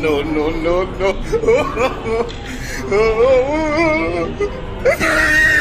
no, no, no, no.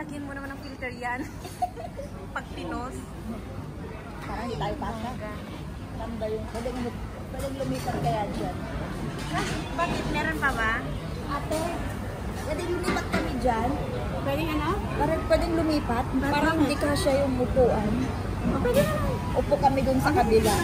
Lagyan mo naman ng filter yan. Pag pinos. Parang hindi tayo pasa. Ba yung, pwedeng, pwedeng lumipat kaya dyan. Ah, bakit? Meron pa ba? Ate, pwedeng lumipat kami dyan. Pwede ano? Parang pwedeng lumipat. Parang hindi kasya yung upuan. Pwede naman. Upo kami dun sa kabila.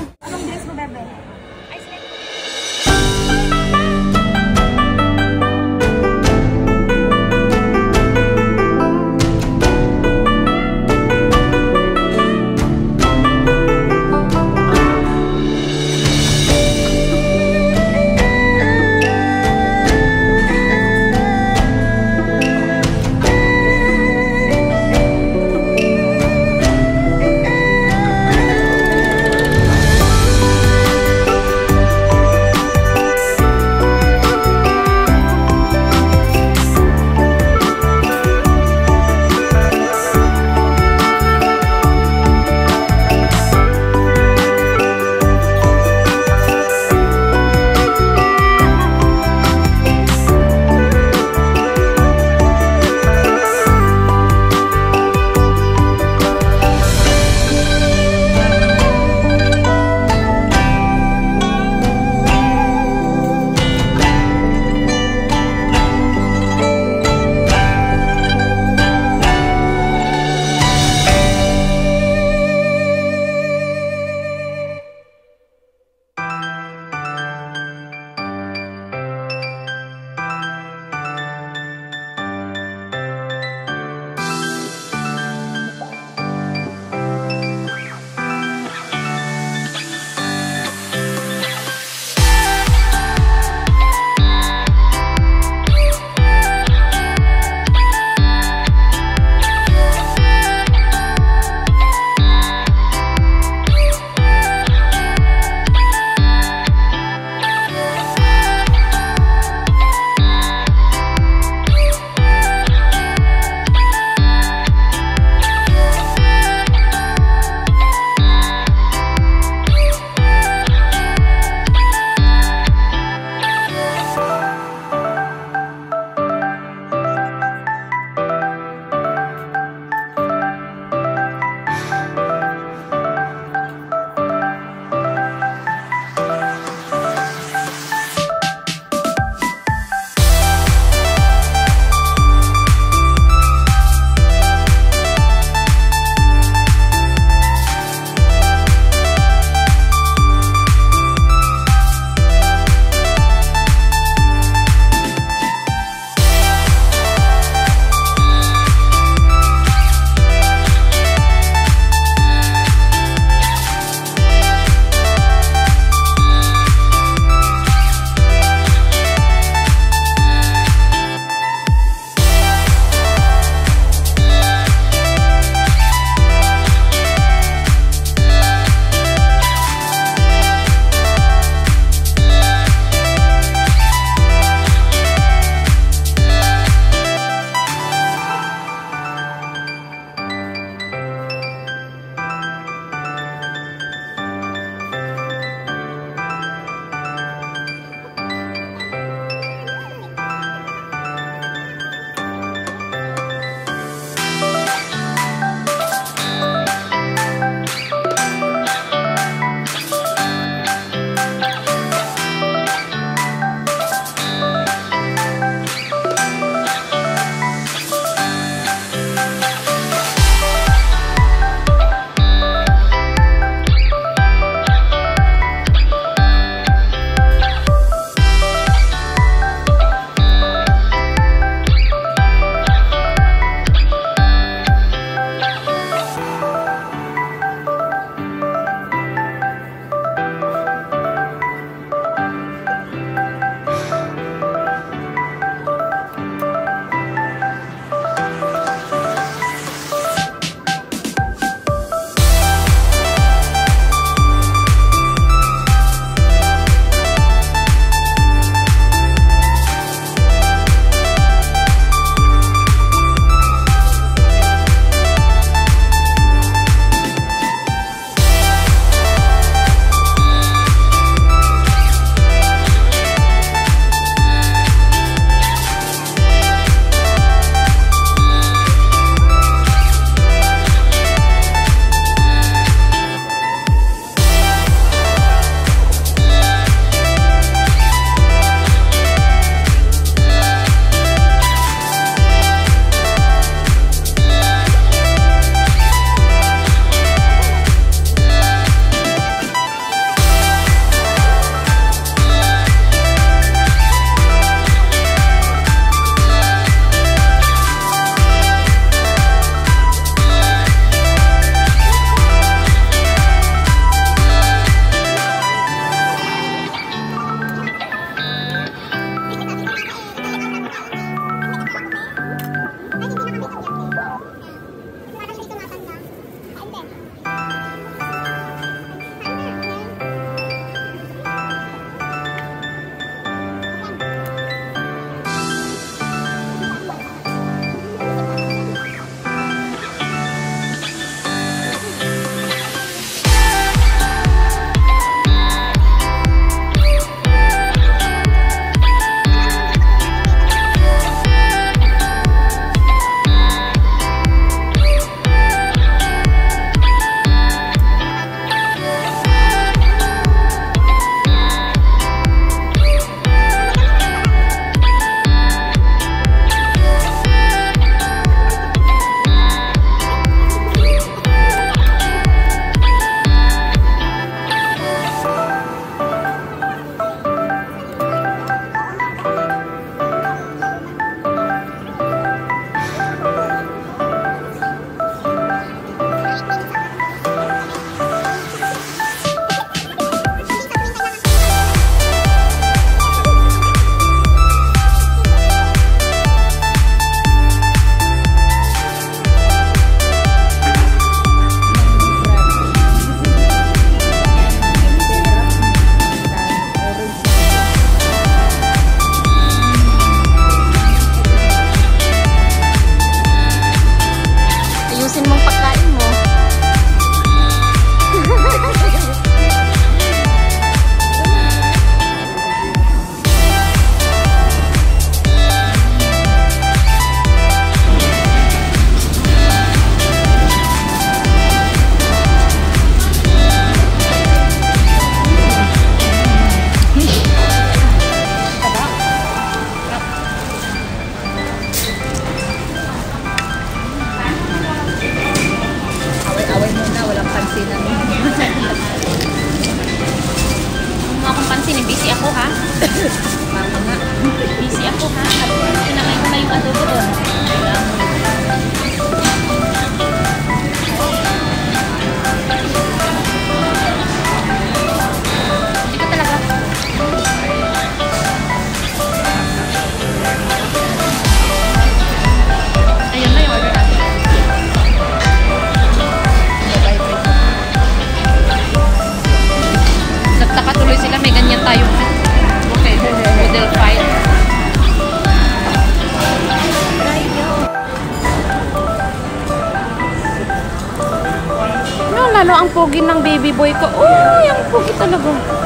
Pogi ng baby boy ko. Uy, ang pogi talaga.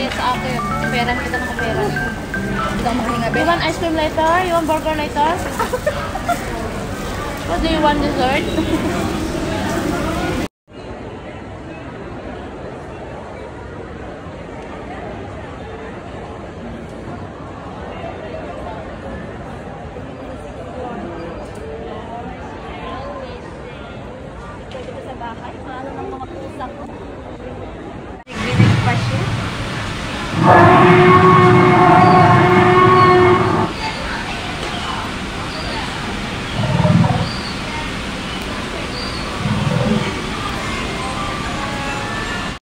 Kaya sa akin. Pera, kita na pera. Hindi ka makahinga, You be. want ice cream later? You want burger later? What do you want dessert? Bahay. Mahalo ng mga pusa ko.